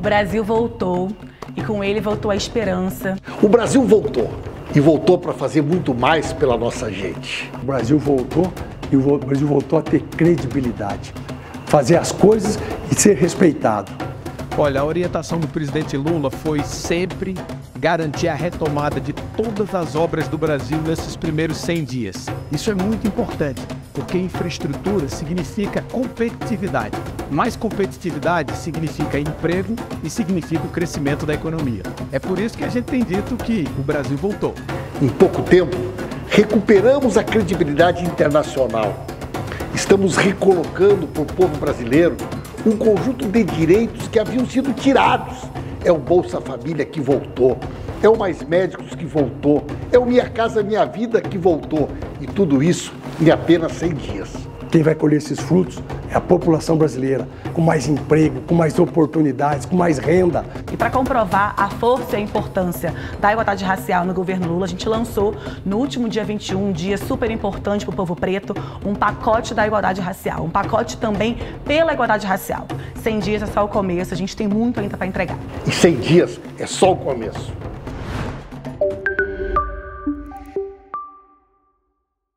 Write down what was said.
O Brasil voltou e com ele voltou a esperança. O Brasil voltou e voltou para fazer muito mais pela nossa gente. O Brasil voltou e o Brasil voltou a ter credibilidade, fazer as coisas e ser respeitado. Olha, a orientação do presidente Lula foi sempre garantir a retomada de todas as obras do Brasil nesses primeiros 100 dias. Isso é muito importante, porque infraestrutura significa competitividade. Mais competitividade significa emprego e significa o crescimento da economia. É por isso que a gente tem dito que o Brasil voltou. Em pouco tempo, recuperamos a credibilidade internacional. Estamos recolocando para o povo brasileiro um conjunto de direitos que haviam sido tirados. É o Bolsa Família que voltou, é o Mais Médicos que voltou, é o Minha Casa Minha Vida que voltou. E tudo isso em apenas 100 dias. Quem vai colher esses frutos é a população brasileira, com mais emprego, com mais oportunidades, com mais renda. E para comprovar a força e a importância da igualdade racial no governo Lula, a gente lançou no último dia 21, um dia super importante para o povo preto, um pacote da igualdade racial, um pacote também pela igualdade racial. 100 dias é só o começo, a gente tem muito ainda para entregar. E 100 dias é só o começo.